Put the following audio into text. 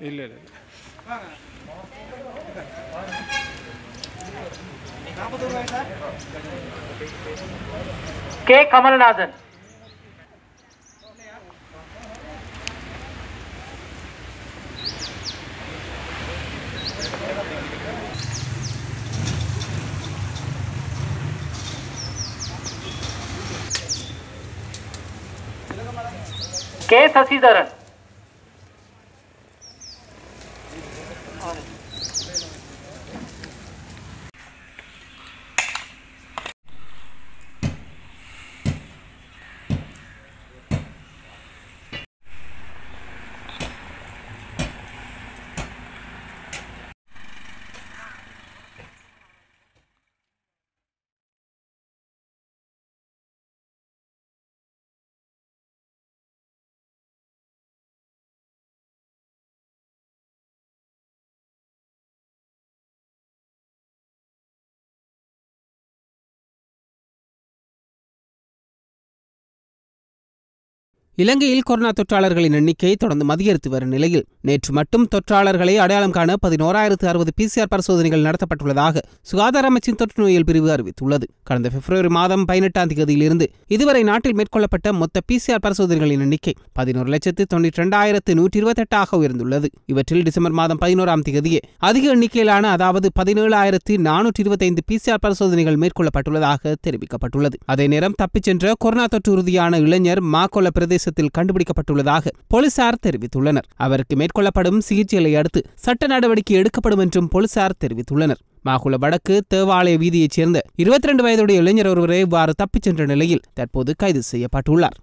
ಇಲ್ಲ ಇಲ್ಲ K Kamalnathan K Sasidharan Obrigado. இலங்கையில் கொரோனா தொற்றாளர்களின் எண்ணிக்கை தொடர்ந்து அதிகரித்து வரும் நிலையில். நேற்று மட்டும் தொற்றாளர்களை அடையாளம் காண பதினோராயிரத்து அறுபது பிசிஆர் பரிசோதனைகள் நடத்தப்பட்டுள்ளதாக சுகாதார அமைச்சின் தொற்று நோயியல் பிரிவு அறிவித்துள்ளது. கடந்த பிப்ரவரி மாதம் பதினெட்டாம் தேதியிலிருந்து இதுவரை நாட்டில் மேற்கொள்ளப்பட்ட மொத்த பிசிஆர் பரிசோதனைகளின் எண்ணிக்கை பதினோரு லட்சத்து தொண்ணூற்றி இரண்டாயிரத்து நூற்றி இருபத்தெட்டாக உயர்ந்துள்ளது. இவற்றில் டிசம்பர் மாதம் பதினோராம் தேதியே அதிக எண்ணிக்கையிலான அதாவது பதினேழாயிரத்து நானூற்றி இருபத்தைந்து பிசிஆர் பரிசோதனைகள் மேற்கொள்ளப்பட்டுள்ளதாக தெரிவிக்கப்பட்டுள்ளது. அதே நேரம் தப்பிச் சென்ற கொரோனா தொற்று உறுதியான இளைஞர் மாக்கொல்ல பிரதேசத்தில் கண்டுபிடிக்கப்பட்டுள்ளதாக போலீசார் தெரிவித்துள்ளனர். அவருக்கு மேற்கொள்ளப்படும் சிகிச்சைகளை அடுத்து சட்ட நடவடிக்கை எடுக்கப்படும் என்றும் போலீசார் தெரிவித்துள்ளனர். மாகுள வடக்கு தேவாலய வீதியைச் சேர்ந்த இருபத்தி இரண்டு வயதுடைய இளைஞர் ஒருவரே இவ்வாறு தப்பிச் சென்ற நிலையில் தற்போது கைது செய்யப்பட்டுள்ளார்.